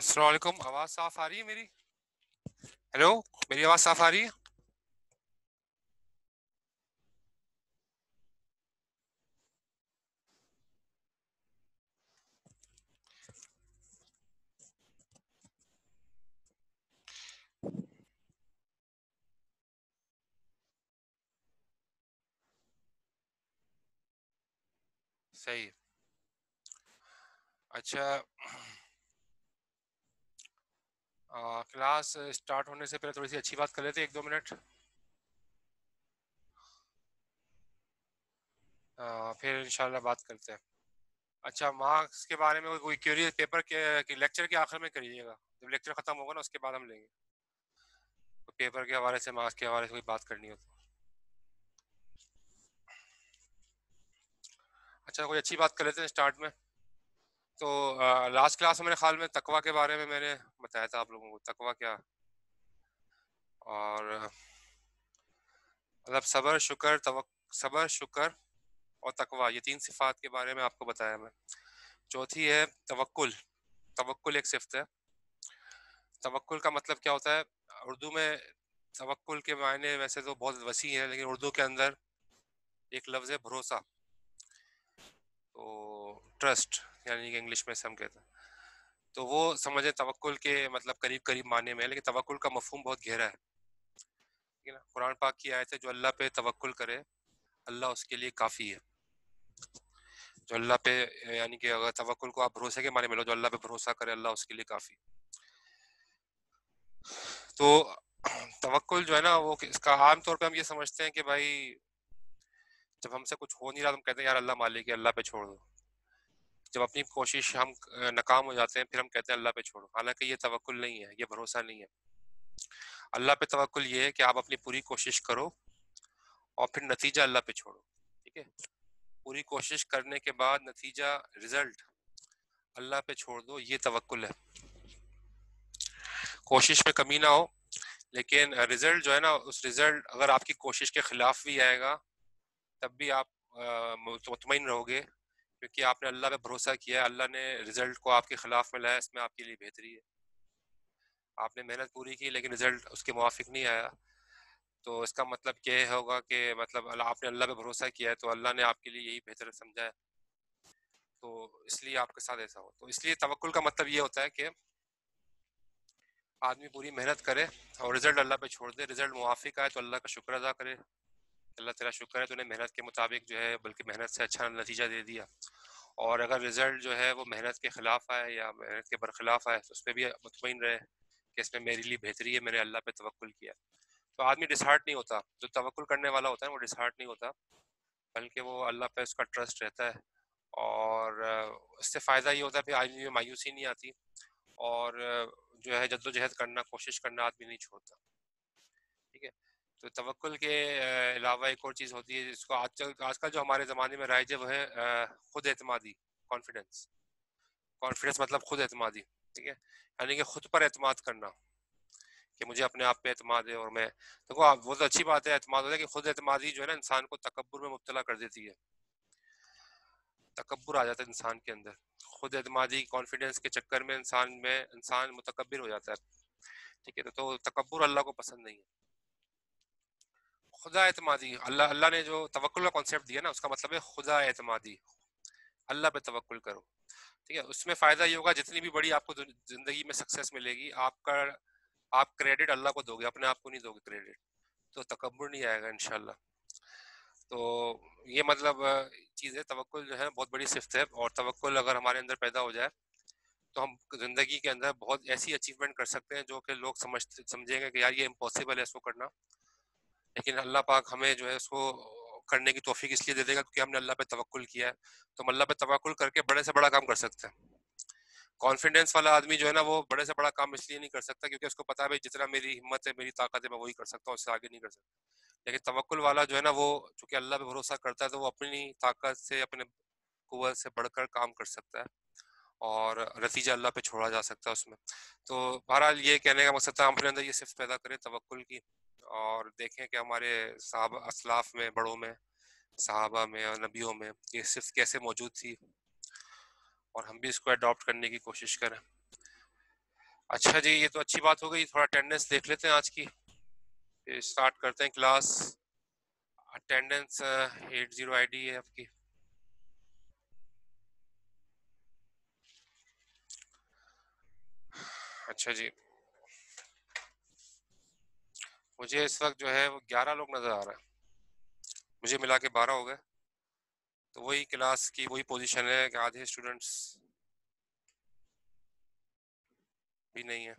अस्सलाम वालेकुम आवाज़ साफ़ आ रही है मेरी हेलो मेरी आवाज़ साफ़ आ रही है सही। अच्छा क्लास स्टार्ट होने से पहले थोड़ी सी अच्छी बात कर लेते एक दो मिनट। फिर इंशाल्लाह बात करते हैं। अच्छा मार्क्स के बारे में कोई क्यूरी, पेपर के लेक्चर के आखिर में करिएगा। जब लेक्चर ख़त्म होगा ना, उसके बाद हम लेंगे। तो पेपर के हवाले से, मार्क्स के हवाले से कोई बात करनी हो तो। अच्छा कोई अच्छी बात कर लेते हैं स्टार्ट में। तो लास्ट क्लास में मेरे ख्याल में तकवा के बारे में मैंने बताया था आप लोगों को, तकवा क्या? और मतलब सबर, शुक्र सबर, शुक्र और तकवा, ये तीन सिफात के बारे में आपको बताया मैं। चौथी है तवक्कुल तवक्ल एक सिफत है। तवक्कुल का मतलब क्या होता है? उर्दू में तवक्कुल के मायने वैसे तो बहुत वसी हैं, लेकिन उर्दू के अंदर एक लफ्ज़ है भरोसा। तो ट्रस्ट यानी कि इंग्लिश में से हम कहते हैं। तो वो समझे तवक्ल के मतलब करीब करीब माने में लेकिन तवक्ल का मफहम बहुत गहरा है। ठीक है ना? कुरान पाक की आयत है, जो अल्लाह पे तवक्ल करे, अल्लाह उसके लिए काफ़ी है। जो अल्लाह पे, यानी कि अगर तवक्ल को आप भरोसे के माने में लो, जो अल्लाह पे भरोसा करे, अल्लाह उसके लिए काफ़ी तो तवक्ल जो है ना, वो इसका आम तौर पे हम ये समझते हैं कि भाई, जब हमसे कुछ हो नहीं रहा तो हम कहते हैं, यार अल्लाह मालिक है, अल्लाह पे छोड़ दो। जब अपनी कोशिश हम नाकाम हो जाते हैं, फिर हम कहते हैं, अल्लाह पे छोड़ो। हालाँकि ये तवक्ल नहीं है, ये भरोसा नहीं है। अल्लाह पे तवक्ल ये है कि आप अपनी पूरी कोशिश करो और फिर नतीजा अल्लाह पे छोड़ो, ठीक है? पूरी कोशिश करने के बाद नतीजा, रिज़ल्ट अल्लाह पे छोड़ दो, ये तवक्ल है। कोशिश में कमी ना हो, लेकिन रिज़ल्ट जो है ना, उस रिज़ल्ट अगर आपकी कोशिश के खिलाफ भी आएगा, तब भी आप मुतमिन रहोगे। क्योंकि आपने अल्लाह पे भरोसा किया है, अल्लाह ने रिज़ल्ट को आपके खिलाफ में लाया, इसमें आपके लिए बेहतरी है। आपने मेहनत पूरी की, लेकिन रिज़ल्ट उसके मुआफिक नहीं आया। तो इसका मतलब क्या होगा कि मतलब आपने अल्लाह पे भरोसा किया है तो अल्लाह ने आपके लिए यही बेहतर समझा है। तो इसलिए आपके साथ ऐसा हो। तो इसलिए तवक्ल का मतलब ये होता है कि आदमी पूरी मेहनत करे और रिज़ल्ट अल्लाह पे छोड़ दे, रिज़ल्ट मुआफिक आए तो अल्लाह का शुक्र अदा करे। अल्लाह तेरा शुक्र है, तूने मेहनत के मुताबिक जो है, बल्कि मेहनत से अच्छा नतीजा दे दिया। और अगर रिज़ल्ट जो है, वो मेहनत के ख़िलाफ़ आए या मेहनत के बरखिलाफ़ आए तो उस पर भी मुतमिन रहे कि इसमें मेरे लिए बेहतरी है, मैंने अल्लाह पे तवक्ल किया। तो आदमी डिसहार्ट नहीं होता। जो तवक्ल करने वाला होता है, वो डिसहार्ट नहीं होता, बल्कि वो अल्लाह पे उसका ट्रस्ट रहता है। और इससे फ़ायदा ये होता है कि आदमी में मायूसी नहीं आती। और जो है, जद्दोजहद करना, कोशिश करना आदमी नहीं छोड़ता। तो तवक्ल के अलावा एक और चीज़ होती है जिसको आजकल आजकल जो हमारे ज़माने में राइज है वह है खुद एतमादी कॉन्फिडेंस कॉन्फिडेंस मतलब खुद एतमादी ठीक है? यानी कि खुद पर एतमाद करना कि मुझे अपने आप पे एतमाद है और मैं देखो आप वो तो अच्छी बात है एतमाद होता है कि खुद एतमादी जो है ना इंसान को तकबर में मुबतला कर देती है। तकबर आ जाता है इंसान के अंदर। खुद एतमादी कॉन्फिडेंस के चक्कर में इंसान में इंसान मुतकबिर हो जाता है। ठीक है तो, तो तकबर अल्लाह को पसंद नहीं है। खुदा एतमादी। अल्लाह अल्लाह ने जो तवक्ल का कॉन्सेप्ट दिया ना, उसका मतलब है खुदा एतमादी। अल्लाह पे तवक्ल करो। ठीक है? उसमें फ़ायदा ये होगा, जितनी भी बड़ी आपको ज़िंदगी में सक्सेस मिलेगी, आपका, आप क्रेडिट अल्लाह को दोगे, अपने आप को नहीं दोगे क्रेडिट तो तकबर नहीं आएगा इनशाला तो ये मतलब चीज़ है तवक्ल जो है, बहुत बड़ी सिफ्त है और तवक्ल अगर हमारे अंदर पैदा हो जाए तो हम ज़िंदगी के अंदर बहुत ऐसी अचीवमेंट कर सकते हैं, जो कि लोग समझ समझेंगे कि यार, ये इम्पॉसिबल है, इसको करना। लेकिन अल्लाह पाक हमें जो है उसको करने की तोफ़ी इसलिए दे देगा क्योंकि हमने अल्लाह पे तवक्ल किया है। तो हम अल्लाह पे तवक्ल करके बड़े से बड़ा काम कर सकते हैं। कॉन्फिडेंस वाला आदमी जो है ना, वो बड़े से बड़ा काम इसलिए नहीं कर सकता क्योंकि उसको पता है, भाई, जितना मेरी हिम्मत है, मेरी ताकत है, मैं वही कर सकता हूँ, उससे आगे नहीं कर सकता। लेकिन तवक्ल वाला जो है ना, वो चूँकि अल्लाह पे भरोसा करता है तो वो अपनी ताकत से, अपने कुत से बढ़कर काम कर सकता है और नतीजा अल्लाह पे छोड़ा जा सकता है उसमें। तो बहरहाल ये कहने का मकसद था, हम अपने अंदर ये सिर्फ़ पैदा करें तवक्ल की। और देखें कि हमारे साहब असलाफ में, बड़ों में, साहबा में और नबियों में ये सिर्फ़ कैसे मौजूद थी और हम भी इसको अडॉप्ट करने की कोशिश करें। अच्छा जी, ये तो अच्छी बात हो गई, थोड़ा अटेंडेंस देख लेते हैं आज की। स्टार्ट करते हैं क्लास अटेंडेंस एट ज़ीरो आई है आपकी। अच्छा जी। मुझे इस वक्त जो है वो ग्यारह लोग नज़र आ रहे हैं। मुझे मिला के बारह हो गए। तो वही क्लास की वही पोजीशन है कि आधे स्टूडेंट्स भी नहीं है।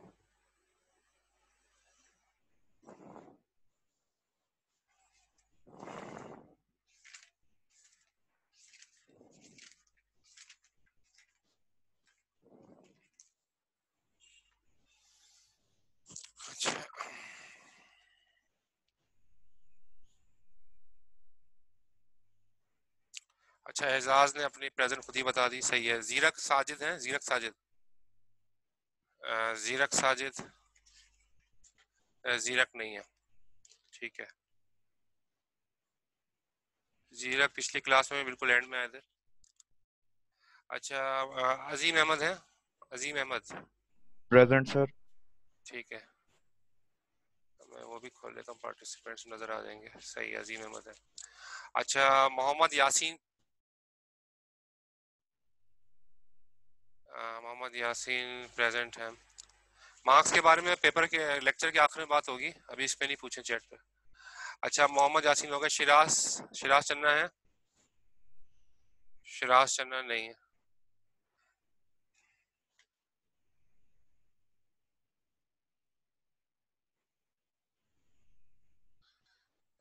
अच्छा एजाज ने अपनी प्रेजेंट खुद ही बता दी सही है। जीरक साजिद है? जीरक साजिद? जीरक साजिद? जीरक नहीं है। ठीक है। जीरक पिछली क्लास में बिल्कुल एंड में आए थे। अच्छा अजीम अहमद है? अजीम अहमद। Present sir. ठीक है। मैं वो भी खोल लेता हूँ पार्टिसिपेंट्स नज़र आ जाएँगे। सही अजीम अहमद है। अच्छा मोहम्मद यासीन मोहम्मद यासीन प्रेजेंट है। मार्क्स के बारे में पेपर के, लेक्चर के आखिर में बात होगी। अभी इस पे नहीं पूछे चैट पे। अच्छा मोहम्मद यासीन हो गया शिराज शिराज चन्ना है? शिराज चन्ना नहीं है।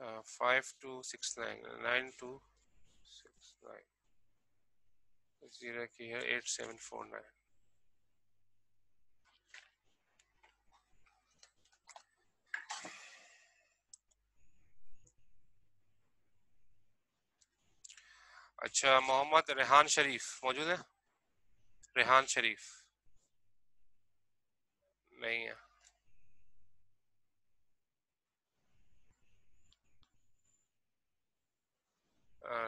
Five two six nine nine two six nine zero की है एट सेवन फोर नाइन अच्छा मोहम्मद रेहान शरीफ मौजूद है? रेहान शरीफ। नहीं है।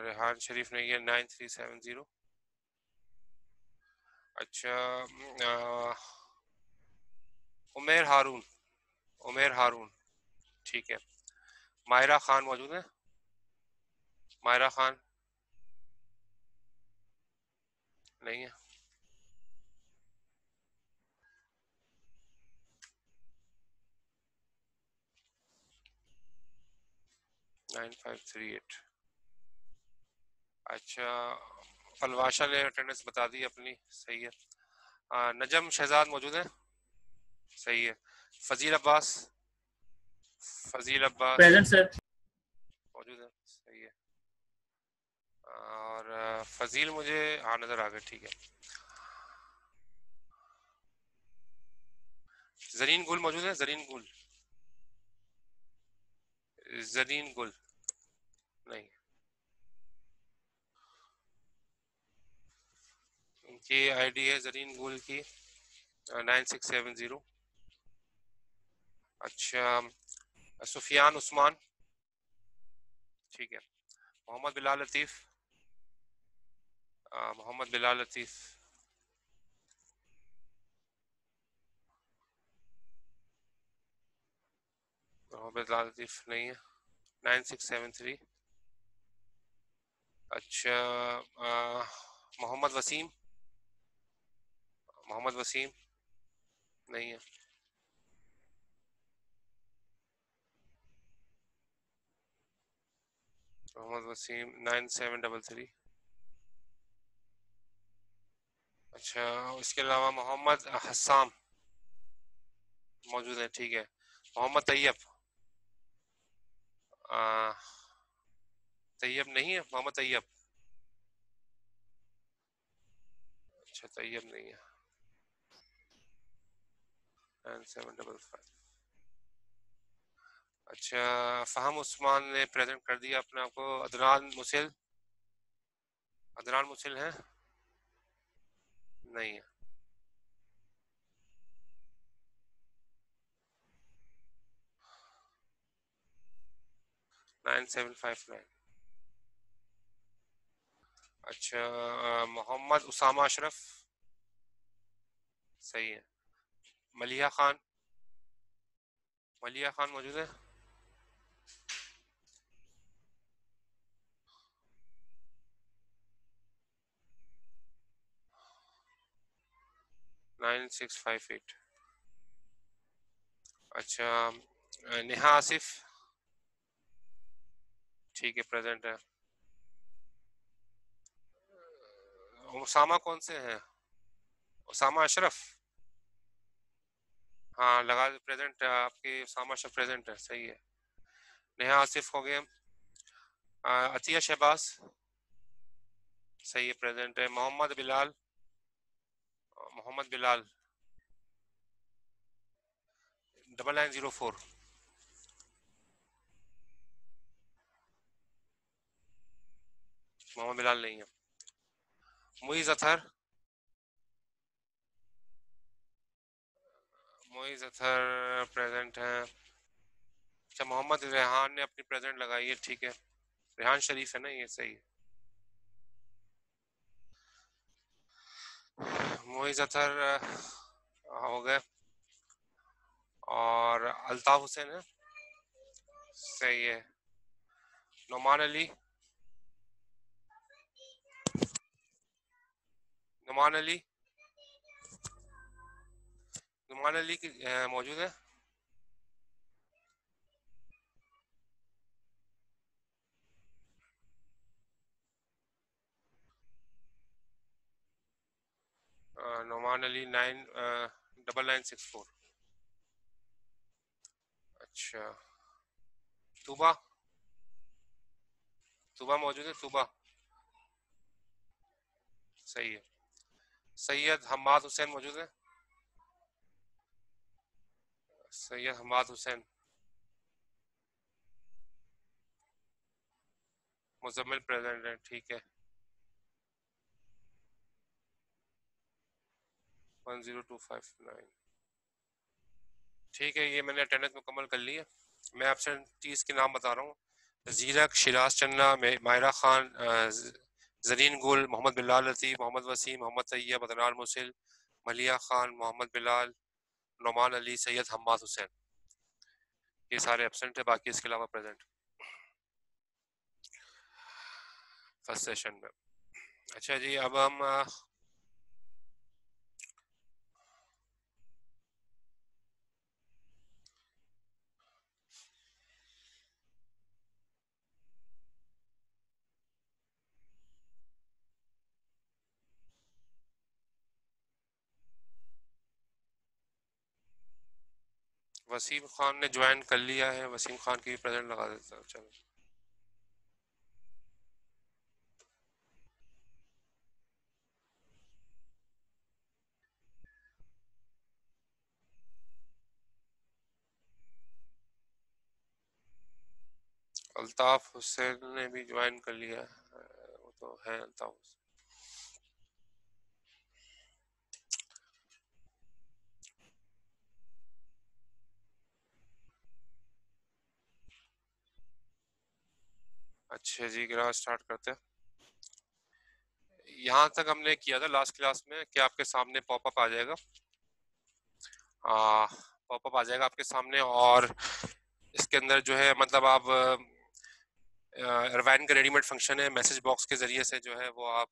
रेहान शरीफ नहीं है नाइन थ्री सेवन ज़ीरो अच्छा उमेर हारून उमेर हारून, ठीक है। मायरा खान मौजूद है। मायरा खान। नहीं है। Nine five three eight. अच्छा फलवाशा ने अटेंडेंस बता दी अपनी सही है। आ, नजम शहजाद मौजूद है सही है। फजील अब्बास फजील अब्बास प्रेजेंट सर मौजूद है सही है। और फजील मुझे हाँ नज़र आ गए ठीक है। जरीन गुल मौजूद है जरीन गुल। जरीन गुल नहीं। इनकी आईडी है जरीन गुल की नाइन सिक्स सेवन ज़ीरो। अच्छा सुफियान उस्मान। ठीक है। मोहम्मद बिलाल लतीफ़। मोहम्मद बिलाल लतीफ़। मोहम्मद बिलाल लतीफ़ नहीं है। Nine six seven three. अच्छा मोहम्मद वसीम। मोहम्मद वसीम नहीं है। Mohammad Waseem nine seven double three. अच्छा इसके अलावा मोहम्मद हसाम मौजूद है, ठीक है। मोहम्मद तैयब। तैयब नहीं है? मोहम्मद तैयब। अच्छा तैयब नहीं है। नाइन सेवन डबल फाइव अच्छा फ़हम उस्मान ने प्रेजेंट कर दिया अपने आपको अदनान मुसिल? अदनान मुसिल है? नहीं है। नाइन सेवन फाइव नाइन अच्छा मोहम्मद उसामा अशरफ? सही है। मलिया खान। मलिया खान मौजूद है। Nine six five eight. अच्छा नेहा आसिफ। ठीक है, प्रेजेंट है। उसामा कौन से हैं? उसामा अशरफ। हाँ लगा प्रेजेंट है, आपके उसामा प्रेजेंट है, सही है। नेहा आसिफ हो गए अतिया शहबाज, सही है, प्रेजेंट है। Mohammad Bilal Mohammad Bilal, double nine zero four. Mohammad Bilal नहीं है। मुइज अथर मुइज अथर प्रेजेंट है। अच्छा मोहम्मद रेहान ने अपनी प्रेजेंट लगाई है, ठीक है। रेहान शरीफ है ना ये, सही। है मोइज अथर हो गए। और अल्ताफ हुसैन है। सही है। नुमान अली। नुमान अली। नुमान अली मौजूद है? Numan Ali nine double nine six four. अच्छा। तुबा तुबा मौजूद है? तुबा सही है। सैयद हमाद हुसैन मौजूद है? सैयद हमाद हुसैन। मुजम्मिल प्रेजेंट है, ठीक है। ठीक है, ये मैंने अटेंडेंस मुकम्मल कर ली है। मैं एबसेंटीज के नाम बता रहा हूँ। जीरक, शिराज चन्ना मायरा खान जरीन गुल, मोहम्मद बिलाल लतीफ़, मोहम्मद वसीम, मोहम्मद तैयब अदनान मुसिल, मलिया खान, मोहम्मद बिलाल नुमान अली सैयद हम्माद हुसैन ये सारे एबसेंट है बाकी इसके अलावा प्रेजेंट फ़र्स्ट सेशन में। अच्छा जी, अब हम वसीम खान ने ज्वाइन कर लिया है। वसीम खान की प्रेजेंट लगा देता हूँ, चलो। अल्ताफ हुसैन ने भी ज्वाइन कर लिया वो तो है अल्ताफ हुसैन। अच्छा जी क्लास स्टार्ट करते हैं। यहाँ तक हमने किया था लास्ट क्लास में कि आपके सामने पॉपअप आ जाएगा। पॉपअप आ जाएगा आपके सामने और इसके अंदर जो है मतलब आप अरवाइन का रेडीमेड फ़ंक्शन है। मैसेज बॉक्स के ज़रिए से जो है वो आप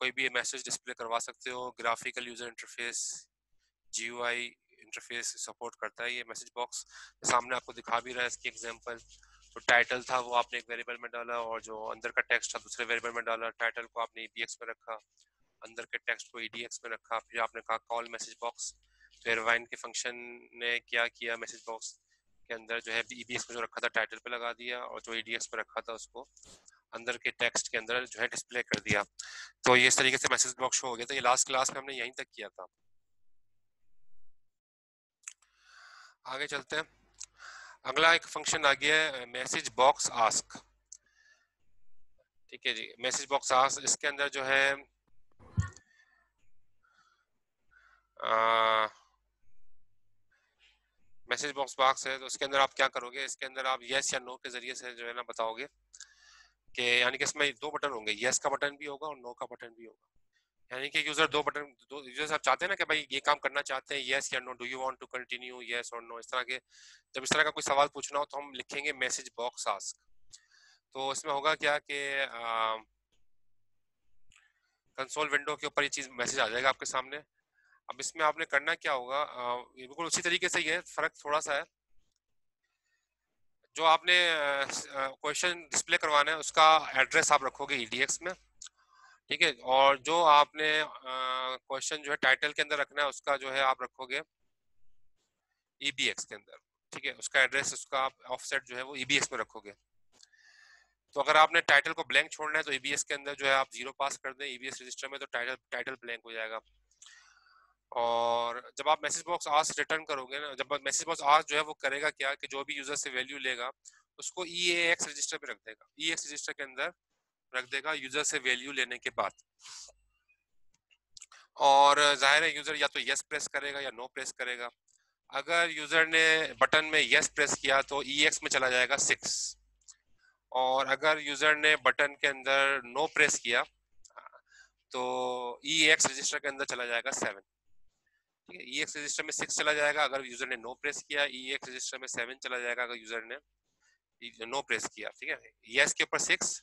कोई भी मैसेज डिस्प्ले करवा सकते हो। ग्राफिकल यूज़र इंटरफेस जी इंटरफेस सपोर्ट करता है ये मैसेज बॉक्स सामने आपको दिखा भी रहा है इसकी एग्जांपल तो टाइटल था वो आपने एक वेरिएबल में डाला और जो अंदर का टेक्स्ट था दूसरे वेरिएबल में डाला टाइटल को आपने ई में रखा, अंदर के टेक्स्ट को ई में रखा, फिर आपने कहा कॉल मैसेज बॉक्स तो एयरवाइन के फ़ंक्शन ने क्या किया मैसेज बॉक्स के अंदर जो है ई में जो रखा था टाइटल पे लगा दिया और जो ई में रखा था उसको अंदर के टेक्स्ट के अंदर जो है डिस्प्ले कर दिया। तो ये इस तरीके से मैसेज बॉक्स शो हो गया था। ये लास्ट क्लास में हमने यहीं तक किया था। आगे चलते हैं। अगला एक फ़ंक्शन आ गया है मैसेज बॉक्स आस्क ठीक है जी मैसेज बॉक्स आस्क इसके अंदर जो है मैसेज बॉक्स बॉक्स है तो उसके अंदर आप क्या करोगे? इसके अंदर आप यस या नो के ज़रिए से जो है ना बताओगे कि यानी कि इसमें दो बटन होंगे यस का बटन भी होगा और नो का बटन भी होगा। यानी कि यूज़र दो बटन दो यूज़र आप चाहते हैं ना कि भाई ये काम करना चाहते हैं यस या no do you want to continue yes और नो इस तरह के, जब इस तरह का कोई सवाल पूछना हो तो हम लिखेंगे मैसेज बॉक्स आस्क तो इसमें होगा क्या कि कंसोल विंडो के ऊपर ये चीज़ मैसेज आ जाएगा आपके सामने. अब इसमें आपने करना क्या होगा ये बिल्कुल उसी तरीके से ही है, फ़र्क थोड़ा सा है. जो आपने क्वेश्चन डिस्प्ले करवाना है, उसका एड्रेस आप रखोगे ईडीएक्स में. ठीक है? और जो आपने क्वेश्चन जो है टाइटल के अंदर रखना है, उसका जो है आप रखोगे ईबीएक्स के अंदर, ठीक है? उसका एड्रेस उसका आप ऑफसेट जो है वो ईबीएक्स में रखोगे। तो अगर आपने टाइटल को ब्लैंक छोड़ना है तो ईबीएस के अंदर जो है आप ज़ीरो पास कर दें ईबीएस रजिस्टर में तो टाइटल टाइटल ब्लैंक हो जाएगा। और जब आप मैसेज बॉक्स आज रिटर्न करोगे ना, जब मैसेज बॉक्स आज जो है वो करेगा क्या, कि जो भी यूज़र से वैल्यू लेगा, उसको ई रजिस्टर में रख देगा। ई रजिस्टर के अंदर रख देगा यूज़र से वैल्यू लेने के बाद। और ज़ाहिर है यूज़र या तो यस प्रेस करेगा या नो प्रेस करेगा। अगर यूज़र ने बटन में यस प्रेस किया तो ई एक्स में चला जाएगा सिक्स और अगर यूज़र ने बटन के अंदर नो प्रेस किया तो ई एक्स रजिस्टर के अंदर चला जाएगा सेवन ठीक है ई एक्स रजिस्टर में सिक्स चला जाएगा। अगर यूज़र ने नो प्रेस किया ई एक्स रजिस्टर में सेवन चला जाएगा अगर यूज़र ने नो प्रेस किया। ठीक है यस के ऊपर सिक्स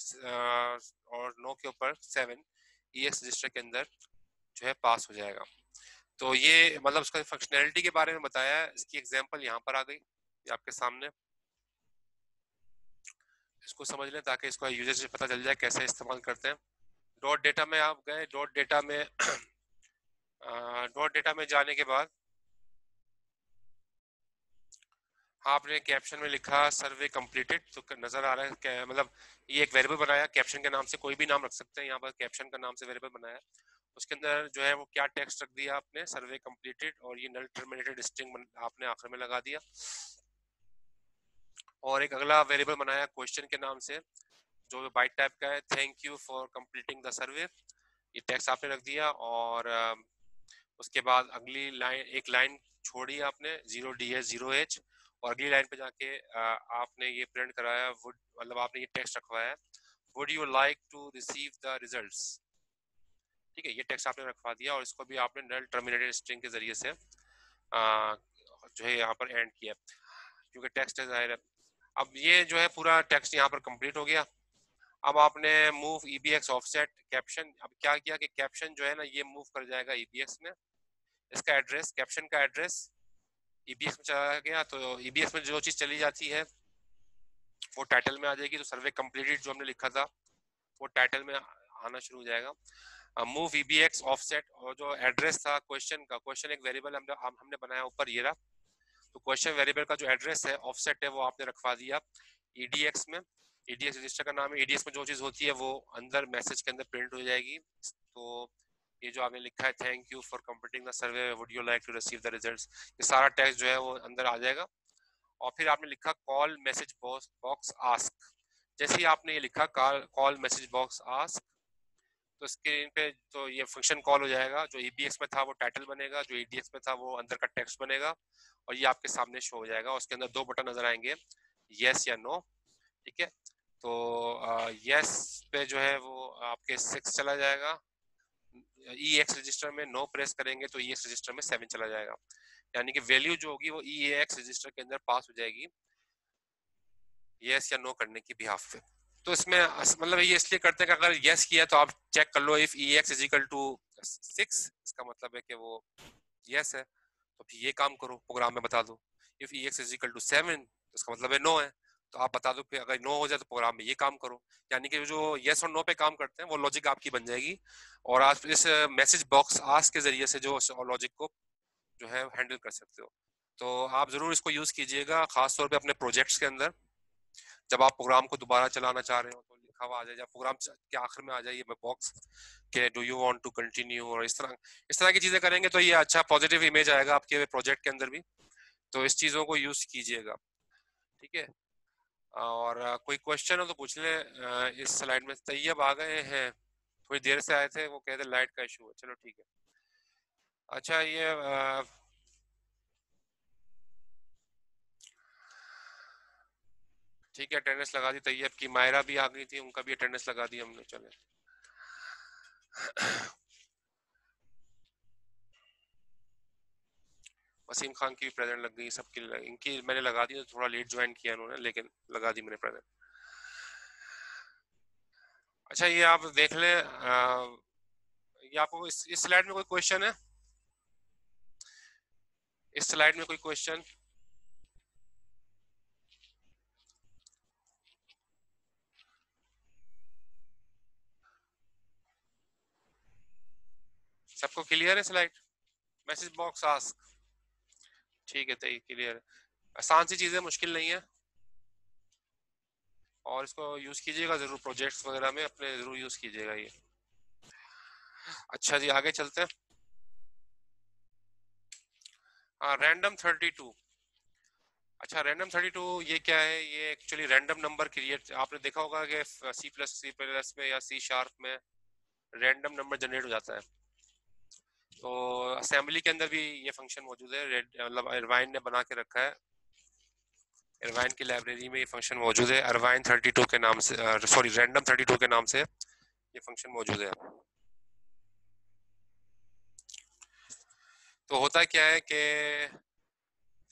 और नो के ऊपर सेवन ई एक्स रजिस्टर के अंदर जो है पास हो जाएगा। तो ये मतलब उसका फंक्शनैलिटी के बारे में बताया, इसकी एग्ज़ाम्पल यहाँ पर आ गई आपके सामने। इसको समझ लें ताकि इसको यूज़र से पता चल जाए कैसे इस्तेमाल करते हैं। डॉट डेटा में आप गए डॉट डेटा में डॉट डेटा में जाने के बाद आपने कैप्शन में लिखा, सर्वे कंप्लीटेड तो नज़र आ रहा है मतलब ये एक वेरिएबल बनाया कैप्शन के नाम से कोई भी नाम रख सकते हैं, यहाँ पर कैप्शन का नाम से वेरिएबल बनाया। उसके अंदर जो है वो क्या टेक्स्ट रख दिया आपने? सर्वे कंप्लीटेड और ये नल टर्मिनेटेड स्ट्रिंग आपने आखिर में लगा दिया। और एक अगला वेरिएबल बनाया क्वेश्चन के नाम से, जो बाइट टाइप का है thank you for completing the survey ये टेक्स्ट आपने रख दिया और उसके बाद अगली लाइन एक लाइन छोड़ी आपने zero D H zero H और अगली लाइन पे जाके आपने ये प्रिंट कराया वुड मतलब आपने ये टेक्स्ट रखवाया would you like to receive the results ठीक है, ये टेक्स्ट आपने रखवा दिया और इसको भी आपने नल टर्मिनेटेड स्ट्रिंग के ज़रिए से जो है यहाँ पर एंड किया। क्योंकि टेक्स्ट है ज़ाहिर है। अब ये जो है पूरा टेक्स्ट यहाँ पर कंप्लीट हो गया। अब आपने move E B X offset caption अब क्या किया कि कैप्शन जो है ना, ये मूव कर जाएगा ई बी एक्स में। इसका एड्रेस कैप्शन का एड्रेस ईबीएस में चला गया तो ईबीएस में जो चीज़ चली जाती है, वो टाइटल में आ जाएगी तो सर्वे कंप्लीटेड जो हमने लिखा था, वो टाइटल में आना शुरू हो जाएगा। मूव ईबीएक्स ऑफसेट और जो एड्रेस था क्वेश्चन का क्वेश्चन एक वेरिएबल हमने हमने बनाया ऊपर, ये रहा। तो क्वेश्चन वेरिएबल का जो एड्रेस है ऑफसेट है, वो आपने रखवा दिया ईडीएक्स में। ईडीएक्स रजिस्टर का नाम है ईडीएक्स में जो चीज़ होती है, वो अंदर मैसेज के अंदर प्रिंट हो जाएगी। तो ये जो आपने लिखा है thank you for completing the survey would you like to receive the results ये सारा टेक्स्ट जो है वो अंदर आ जाएगा। और फिर आपने लिखा कॉल मैसेज बॉक्स आस्क जैसे ही आपने ये लिखा कॉल मैसेज बॉक्स आस्क तो स्क्रीन पे तो ये फ़ंक्शन कॉल हो जाएगा। जो ईबीएक्स e में था वो टाइटल बनेगा, जो ईडीएक्स में था वो अंदर का टेक्स्ट बनेगा और ये आपके सामने शो हो जाएगा। उसके अंदर दो बटन नज़र आएँगे यस या नो ठीक है? तो यस पे जो है वो आपके सिक्स चला जाएगा। ई एक्स रजिस्टर में नो प्रेस करेंगे तो ई एक्स रजिस्टर में सेवन चला जाएगा। यानी कि वैल्यू जो होगी वो ई एक्स रजिस्टर के अंदर पास हो जाएगी। यस या नो करने की बिहाफ पे। तो इसमें मतलब ये इसलिए करते हैं कि अगर यस किया तो आप चेक कर लो if E X equal to six इसका मतलब है कि वो यस है। तो फिर ये काम करो प्रोग्राम में बता दो। If E X equal to seven इसका मतलब है नो है। तो आप बता दो कि अगर नो हो जाए तो प्रोग्राम में ये काम करो। यानी कि जो येस और नो पे काम करते हैं, वो लॉजिक आपकी बन जाएगी। और आप इस मैसेज बॉक्स आस के ज़रिए से जो लॉजिक को जो है हैंडल कर सकते हो। तो आप ज़रूर इसको यूज़ कीजिएगा, खासतौर पर अपने प्रोजेक्ट्स के अंदर। जब आप प्रोग्राम को दोबारा चलाना चाह रहे हो तो लिखा हुआ आ जाए प्रोग्राम के आखिर में आ जाए जाइए बॉक्स के do you want to continue और इस तरह इस तरह की चीज़ें करेंगे तो ये अच्छा पॉजिटिव इमेज आएगा आपके प्रोजेक्ट के अंदर भी। तो इस चीज़ों को यूज़ कीजिएगा। ठीक है? और कोई क्वेश्चन हो तो पूछ ले। इस स्लाइड में तैयब आ गए हैं। थोड़ी देर से आए थे, वो कहते लाइट का इशू है। चलो ठीक है। अच्छा ये ठीक है अटेंडेंस लगा दी तैयब की मायरा भी आ गई थी, उनका भी अटेंडेंस लगा दी हमने, चले। वसीम खान की भी प्रेजेंट लग गई सबकी इनकी मैंने लगा दी तो थोड़ा लेट ज्वाइन किया उन्होंने लेकिन लगा दी मैंने प्रेजेंट अच्छा ये आप देख लें ये आपको इस, इस स्लाइड में कोई क्वेश्चन है? इस स्लाइड में कोई क्वेश्चन सबको क्लियर है स्लाइड मैसेज बॉक्स आस्क ठीक है तो क्लियर आसान सी चीज़ें मुश्किल नहीं है। और इसको यूज़ कीजिएगा ज़रूर प्रोजेक्ट्स वगैरह में अपने ज़रूर यूज़ कीजिएगा ये। अच्छा जी, आगे चलते हैं। हाँ रैंडम थर्टी टू अच्छा रैंडम थर्टी टू ये क्या है? ये एक्चुअली रैंडम नंबर क्रिएट आपने देखा होगा कि सी प्लस सी प्लस में या सी शार्प में रैंडम नंबर जनरेट हो जाता है। तो असेंबली के अंदर भी ये फ़ंक्शन मौजूद है। रेड मतलब इरवाइन ने बना के रखा है। इरवाइन की लाइब्रेरी में ये फ़ंक्शन मौजूद है। अरवाइन थर्टी टू के नाम से सॉरी रैंडम थर्टी टू के नाम से ये फ़ंक्शन मौजूद है। तो होता क्या है कि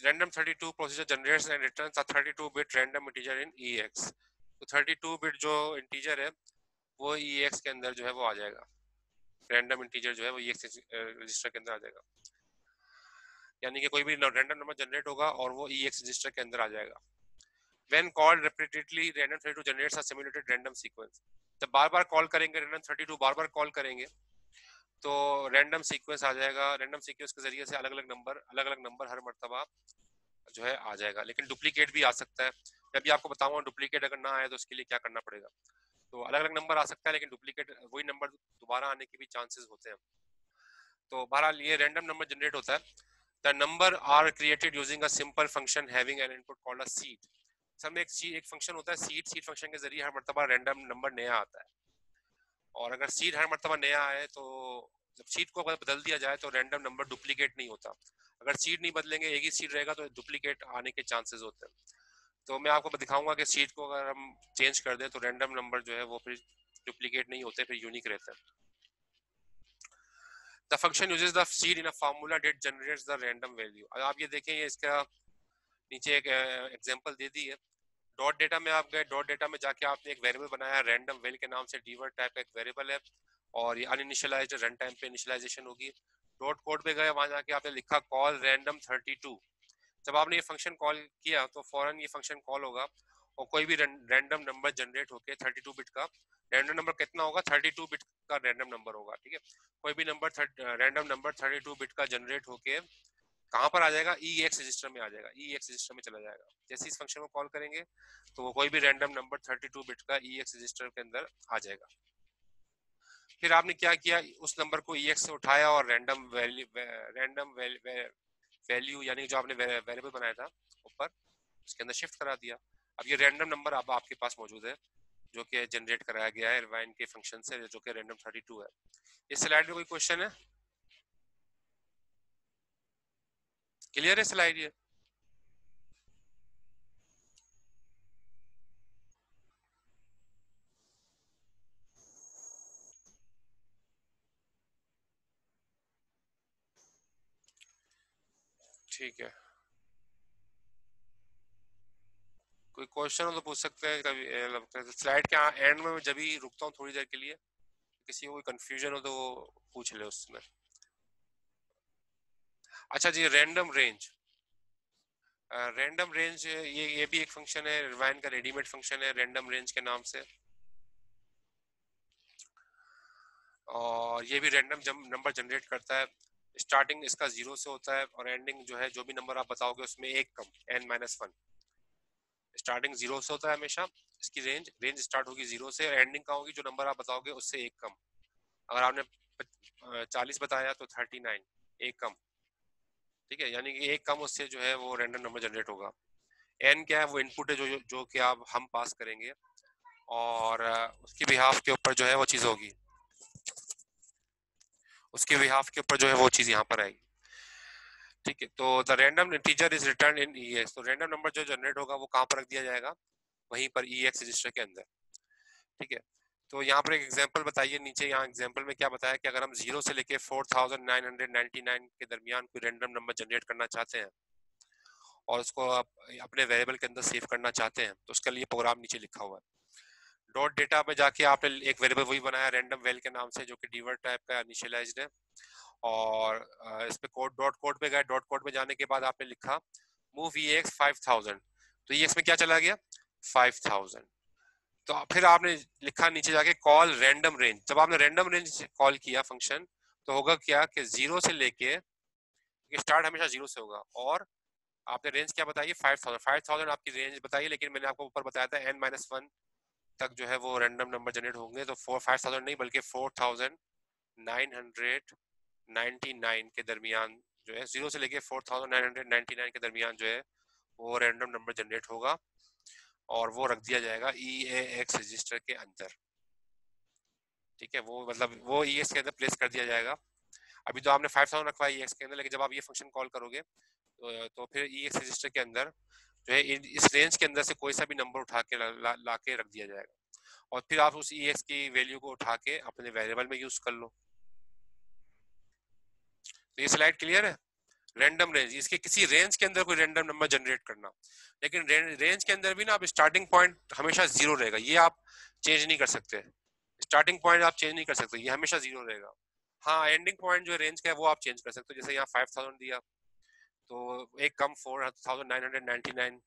random 32 procedure generates and returns a 32 bit random integer in ex तो 32 बिट जो इंटीजर है, वो ex के अंदर जो है वो आ जाएगा। रैंडम इंटीजर जो है वो ex रजिस्टर के अंदर आ जाएगा। यानी कि कोई भी रैंडम नंबर जनरेट होगा और वो ex रजिस्टर के अंदर आ जाएगा। When called repeatedly, random 32 generates a simulated random sequence जब बार बार कॉल करेंगे, random 32 बार बार कॉल करेंगे तो रैंडम सीक्वेंस आ जाएगा। रैंडम सीक्वेंस के ज़रिए से अलग अलग नंबर अलग अलग नंबर हर मरतबा जो है आ जाएगा। लेकिन डुप्लीकेट भी आ सकता है। मैं भी आपको बताऊँगा डुप्लीकेट अगर ना आए तो उसके लिए क्या करना पड़ेगा? तो अलग अलग नंबर आ सकता है, लेकिन डुप्लीकेट वही नंबर दोबारा आने के भी चांसेस होते हैं। तो बहरहाल, ये रैंडम नंबर जनरेट होता है। The number are created using a simple function having an input called a seed sir, में एक सी, एक फ़ंक्शन होता है सीड सीड फ़ंक्शन के ज़रिए हर मरतबा रैंडम नंबर नया आता है। और अगर सीट हर मरतबा नया आए तो जब सीट को अगर बदल दिया जाए तो रैंडम नंबर डुप्लीकेट नहीं होता। अगर सीट नहीं बदलेंगे, एक ही सीट रहेगा तो डुप्लीकेट आने के चांसेस होते हैं। तो मैं आपको दिखाऊँगा कि सीट को अगर हम चेंज कर दें तो रैंडम नंबर जो है वो फिर डुप्लीकेट नहीं होते, फिर यूनिक रहते हैं। The function uses the seed in a formula that generates the random value आप ये देखें, ये इसका नीचे एक एग्जांपल दे दी है। डॉट डेटा में आप गए डॉट डेटा में जाके आपने एक वेरिएबल बनाया रैंडम वेल के नाम से डीवर टाइप का एक वेरिएबल है, और ये अनइनिशियलाइज्ड रन टाइम पे इनिशियलाइजेशन होगी। डॉट कोड पे गए, वहाँ जाके आपने लिखा कॉल रैंडम 32 जब आपने ये फ़ंक्शन कॉल किया तो फ़ौरन ये फ़ंक्शन कॉल होगा और कोई भी रैंडम नंबर जनरेट होके 32 बिट का रैंडम नंबर कितना होगा? 32 बिट का रैंडम नंबर होगा, ठीक है? कोई भी नंबर रैंडम नंबर 32 बिट का जनरेट होके कहाँ पर आ जाएगा? ई एक्स रजिस्टर में आ जाएगा ई एक्स रजिस्टर में चला जाएगा। जैसे इस फ़ंक्शन को कॉल करेंगे तो वो कोई भी रैंडम नंबर 32 बिट का ई एक्स रजिस्टर के अंदर आ जाएगा। फिर आपने क्या किया? उस नंबर को ई एक्स से उठाया और रैंडम वैल्यू रैंडम यानी जो आपने वेरिएबल बनाया था ऊपर, उसके अंदर शिफ्ट करा दिया। अब ये रैंडम नंबर अब आपके पास मौजूद है, जो कि जनरेट कराया गया है रिवाइन के फ़ंक्शन से, जो कि रैंडम 32 है। इस स्लाइड में कोई क्वेश्चन है? क्लियर है स्लाइड ये? ठीक है। कोई क्वेश्चन हो तो पूछ सकते हैं, कभी स्लाइड के एंड में जब भी रुकता हूँ थोड़ी देर के लिए, किसी को कोई कंफ्यूजन हो तो वो पूछ ले उसमें। अच्छा जी रैंडम रेंज रैंडम रेंज ये ये भी एक फ़ंक्शन है रिवाइन का रेडीमेड फ़ंक्शन है रैंडम रेंज के नाम से। और ये भी रैंडम नंबर जनरेट करता है। स्टार्टिंग इसका ज़ीरो से होता है और एंडिंग जो है जो भी नंबर आप बताओगे उसमें एक कम N minus one starting zero से होता है हमेशा इसकी रेंज रेंज स्टार्ट होगी ज़ीरो से और एंडिंग कहाँ होगी? जो नंबर आप बताओगे उससे एक कम। अगर आपने चालीस बताया तो थर्टी नाइन एक कम। ठीक है? यानी कि एक कम उससे जो है वो रेंडम नंबर जनरेट होगा। एन क्या है? वो इनपुट है जो, जो कि आप हम पास करेंगे और उसकी बिहाफ के ऊपर जो है वो चीज़ होगी। उसके बिहाफ के ऊपर जो है वो चीज़ यहाँ पर आएगी। ठीक है तो the random integer is return in E X तो रैंडम नंबर जो जनरेट होगा वो कहाँ पर रख दिया जाएगा? वहीं पर ई एक्स रजिस्टर के अंदर। ठीक है तो यहाँ पर एक एग्जांपल बताइए, नीचे यहाँ एग्जांपल में क्या बताया कि अगर हम ज़ीरो से लेके 4999 के दरमियान कोई रैंडम नंबर जनरेट करना चाहते हैं और उसको आप अपने वेरिएबल के अंदर सेव करना चाहते हैं तो उसके लिए प्रोग्राम नीचे लिखा हुआ है। डॉट डेटा में जाके आपने एक वेरिएबल वही बनाया रैंडम वेल के नाम से, जो कि डीवर टाइप का इनिशियलाइज्ड है। और इस पे कोड डॉट कोड पे गए डॉट कोड पे जाने के बाद आपने लिखा move E X five thousand तो ये इसमें क्या चला गया? फाइव थाउज़ेंड तो फिर आपने लिखा नीचे जाके कॉल रैंडम रेंज जब आपने रैंडम रेंज कॉल किया फ़ंक्शन तो होगा क्या कि ज़ीरो से लेके स्टार्ट हमेशा ज़ीरो से होगा। और आपने रेंज क्या बताइए फाइव थाउज़ेंड फाइव थाउज़ेंड आपकी रेंज बताइए लेकिन मैंने आपको ऊपर बताया था एन माइनस वन तक जो है वो रैंडम नंबर जनरेट होंगे तो फोर फाइव थाउज़ेंड नहीं बल्कि four thousand nine hundred ninety nine के दरमियान जो है ज़ीरो से लेके four thousand nine hundred ninety nine के दरमियान जो है वो रैंडम नंबर जनरेट होगा और वो रख दिया जाएगा ई ए एक्स रजिस्टर के अंदर। ठीक है वो मतलब वो ई e एक्स के अंदर प्लेस कर दिया जाएगा। अभी तो आपने फाइव थाउज़ेंड रखवा ई एक्स के अंदर लेकिन जब आप ये फ़ंक्शन कॉल करोगे तो, तो फिर ई एक्स रजिस्टर के अंदर जो है इस रेंज के अंदर से कोई सा भी नंबर उठा के ला, ला के रख दिया जाएगा। और फिर आप उस ई e एक्स की वैल्यू को उठा के अपने वेरिएबल में यूज़ कर लो। तो ये स्लाइड क्लियर है? रैंडम रेंज इसके किसी रेंज के अंदर कोई रैंडम नंबर जनरेट करना। लेकिन रेंज के अंदर भी ना आप स्टार्टिंग पॉइंट हमेशा ज़ीरो रहेगा। ये आप चेंज नहीं कर सकते। स्टार्टिंग पॉइंट आप चेंज नहीं कर सकते। ये हमेशा ज़ीरो रहेगा। हाँ एंडिंग पॉइंट जो रेंज का है वो आप चेंज कर सकते हो। जैसे यहाँ फाइव थाउज़ेंड दिया। तो एक कम four thousand nine hundred nine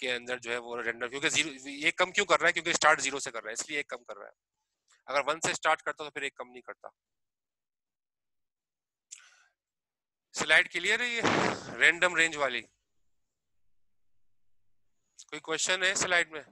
के अंदर जो है वो रेंडर क्योंकि ज़ीरो ये कम क्यों कर रहा है? क्योंकि स्टार्ट ज़ीरो से कर रहा है, इसलिए एक कम कर रहा है। अगर वन से स्टार्ट करता तो फिर एक कम नहीं करता। स्लाइड क्लियर है ये? रेंडम रेंज वाली। कोई क्वेश्चन है स्लाइड में?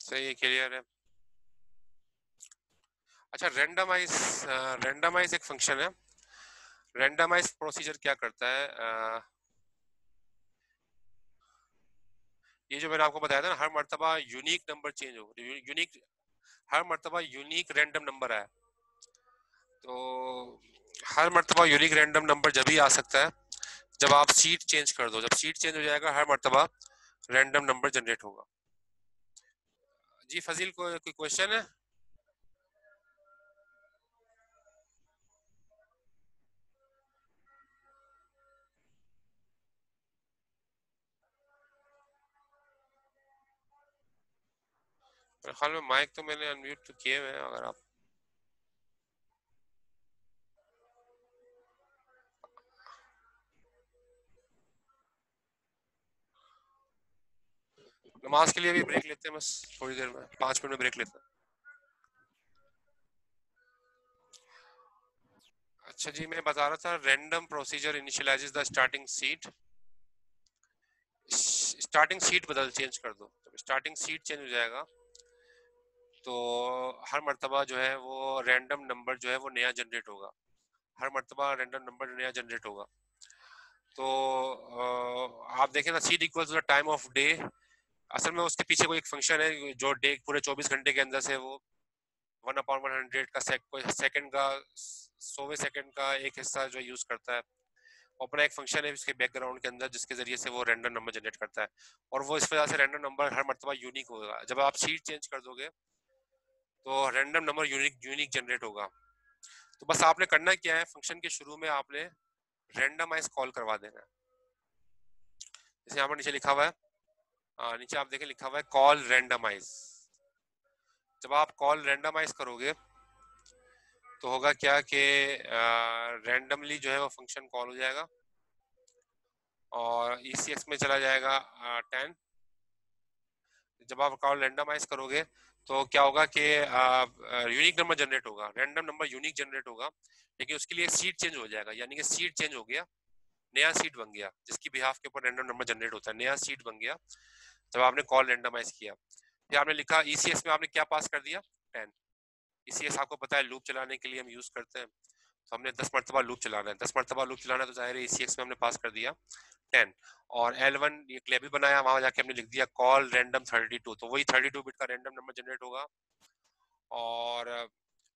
सही है क्लियर है। अच्छा रेंडमाइज रेंडमाइज एक फ़ंक्शन है। रेंडमाइज प्रोसीजर क्या करता है? ये जो मैंने आपको बताया था ना, हर मरतबा यूनिक नंबर चेंज हो यूनिक हर मरतबा यूनिक रैंडम नंबर आया तो हर मरतबा यूनिक रैंडम नंबर जब भी आ सकता है जब आप सीट चेंज कर दो, जब सीट चेंज हो जाएगा, हर मरतबा रैंडम नंबर जनरेट होगा। जी, फजील को कोई क्वेश्चन है? माइक तो मैंने अनम्यूट तो किए हुए हैं, अगर आप नमाज़ के लिए भी ब्रेक लेते हैं बस, थोड़ी देर में, पाँच मिनट में ब्रेक लेते हैं। अच्छा जी, मैं बता रहा था random procedure initialises the starting seed starting seed बदल चेंज कर दो। जब स्टार्टिंग सीट चेंज हो जाएगा। तो हर मरतबा जो है, वो रैंडम नंबर जो है, वो नया जनरेट होगा। हर मरतबा रैंडम नंबर नया जनरेट होगा। तो आप देखें ना seed equals the time of day असल में उसके पीछे कोई एक फ़ंक्शन है जो डे पूरे 24 घंटे के अंदर से वो वन अपॉन वन हंड्रेड का सेकंड का, सोवे सेकंड का एक हिस्सा जो यूज़ करता है। अपना एक फ़ंक्शन है इसके बैकग्राउंड के अंदर जिसके ज़रिए से वो रैंडम नंबर जनरेट करता है। और वो इस वजह से रैंडम नंबर हर मरतबा यूनिक होगा। जब आप सीट चेंज कर दोगे तो random number unique unique generate होगा। तो बस आपने करना क्या है फ़ंक्शन के शुरू में आपने रैंडमाइज कॉल करवा देना है। जैसे यहाँ पर नीचे लिखा हुआ है नीचे आप देखें लिखा हुआ है कॉल रैंडमाइज जब आप कॉल रैंडमाइज करोगे तो होगा क्या कि रैंडमली जो है वो फ़ंक्शन कॉल हो जाएगा और ई e में चला जाएगा टेन जब आप कॉल रैंडमाइज करोगे तो क्या होगा कि यूनिक नंबर जनरेट होगा रैंडम नंबर यूनिक जनरेट होगा, लेकिन उसके लिए सीट चेंज हो जाएगा, यानी कि सीट चेंज हो गया, नया सीट बन गया, जिसकी बिहाफ के ऊपर रैंडम नंबर जनरेट होता है, नया सीट बन गया। जब आपने कॉल रेंडमाइज किया, फिर आपने लिखा ईसीएस में आपने क्या पास कर दिया? टेन ईसीएस आपको पता है लूप चलाने के लिए हम यूज़ करते हैं। तो हमने दस मरतबा लूप चलाना है। दस मरतबा लूप चलाना है तो ज़ाहिर है ई में हमने पास कर दिया। टेन और एल वन ये क्लेबल बनाया, वहाँ जाके हमने लिख दिया कॉल रैंडम थर्टी टू तो वही थर्टी टू बिट का रैंडम नंबर जनरेट होगा। और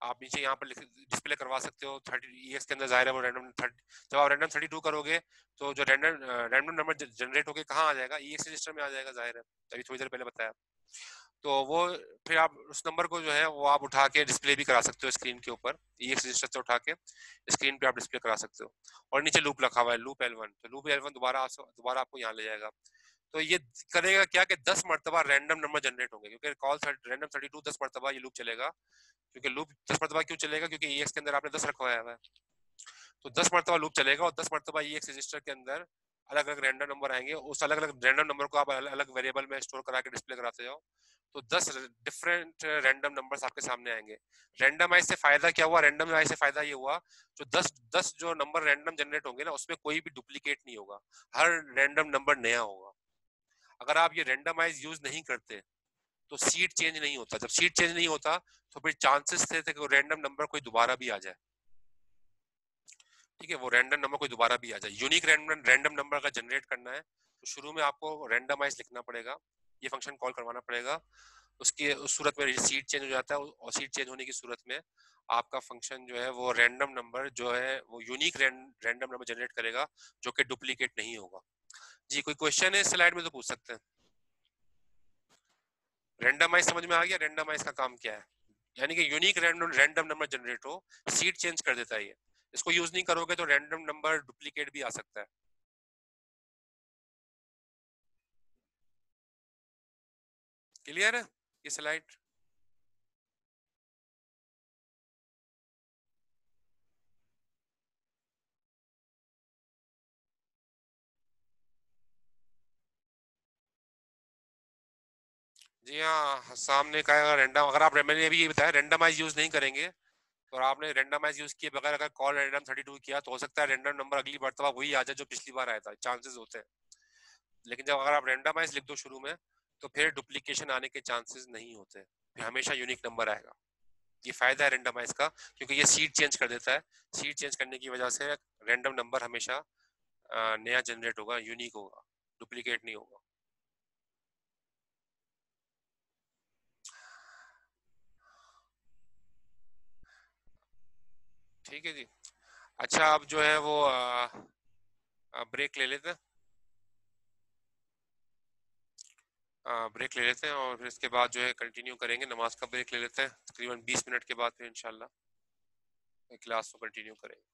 आप नीचे यहाँ पर डिस्प्ले करवा सकते हो थर्टी के अंदर ज़ाहिर है वो रैंडम जब आप रैंडम थर्टी करोगे तो जो रैंडम रैंडम नंबर जनरेट होकर कहाँ आ जाएगा? ईएस रजिस्टर में आ जाएगा ज़ाहिर है अभी थोड़ी देर पहले बताया तो वो, फिर आप उस नंबर को जो है, वो आप उठा के डिस्प्ले भी करा सकते हो स्क्रीन के ऊपर ई एक्स रजिस्टर से उठा के स्क्रीन पे आप डिस्प्ले करा सकते हो। और नीचे लूप रखा हुआ है लूप एल वन तो लूप एल वन दोबारा दोबारा आपको यहाँ ले जाएगा। तो ये करेगा क्या कि दस मरतबा रैंडम नंबर जनरेट होंगे, क्योंकि कॉल रैंडम थर्टी टू दस मरतबा ये लूप चलेगा, क्योंकि लूप दस मरतबा क्यों चलेगा? क्योंकि ई के अंदर आपने दस रखवाया हुआ है। तो दस मरतबा लूप चलेगा और दस मरतबा ई रजिस्टर के अंदर अलग अलग रैंडम नंबर आएँगे, उस अलग अलग रैंडम नंबर को आप अलग वेरिएबल में स्टोर करा के डिस्प्ले कराते जाओ तो दस डिफरेंट रैंडम नंबर्स आपके सामने आएँगे। रैंडमाइज से फ़ायदा क्या हुआ? रैंडमाइज से फ़ायदा ये हुआ, जो दस दस जो नंबर रैंडम जनरेट होंगे ना, उसमें कोई भी डुप्लीकेट नहीं होगा। हर रैंडम नंबर नया होगा। अगर आप ये रेंडमाइज यूज़ नहीं करते तो सीट चेंज नहीं होता। जब सीट चेंज नहीं होता तो फिर चांसेस थे, थे कि रैंडम नंबर कोई दोबारा भी आ जाए। ठीक है वो रैंडम नंबर कोई दोबारा भी आ जाए। यूनिक रैंडम रैंडम नंबर का जनरेट करना है तो शुरू में आपको रैंडमाइज लिखना पड़ेगा। ये फ़ंक्शन कॉल करवाना पड़ेगा। उसके उस सूरत में सीट चेंज हो जाता है और सीट चेंज होने की सूरत में आपका फ़ंक्शन जो है वो रैंडम नंबर जो है वो यूनिक रैंडम नंबर जनरेट करेगा जो कि डुप्लीकेट नहीं होगा। जी, कोई क्वेश्चन है स्लाइड में तो पूछ सकते हैं। रेंडमाइज समझ में आ गया? रेंडमाइज का काम क्या है? यानी कि unique random random number generate हो सीट चेंज कर देता है ये। इसको यूज़ नहीं करोगे तो रैंडम नंबर डुप्लीकेट भी आ सकता है। क्लियर है? ये स्लाइड जी हाँ सामने का रैंडम अगर आप मैंने अभी ये बताया रैंडमाइज यूज़ नहीं करेंगे। और आपने रैंडमाइज यूज़ किए बगैर अगर कॉल रैंडम थर्टी टू किया तो हो सकता है रैंडम नंबर अगली मरतबा वही आ जाए जो पिछली बार आया था चांसेस होते हैं। लेकिन जब अगर आप रैंडमाइज लिख दो शुरू में तो फिर डुप्लीकेशन आने के चांसेस नहीं होते फिर हमेशा यूनिक नंबर आएगा। ये फ़ायदा है रेंडमाइज का, क्योंकि ये सीट चेंज कर देता है। सीट चेंज करने की वजह से रैंडम नंबर हमेशा नया जनरेट होगा यूनिक होगा डुप्लीकेट नहीं होगा। ठीक है जी। अच्छा आप जो है वो आ, आ, ब्रेक ले लेते हैं। ब्रेक ले लेते हैं और फिर इसके बाद जो है कंटिन्यू करेंगे। नमाज़ का ब्रेक ले लेते हैं। तकरीबन 20 मिनट के बाद फिर इंशाल्लाह क्लास को कंटिन्यू करेंगे।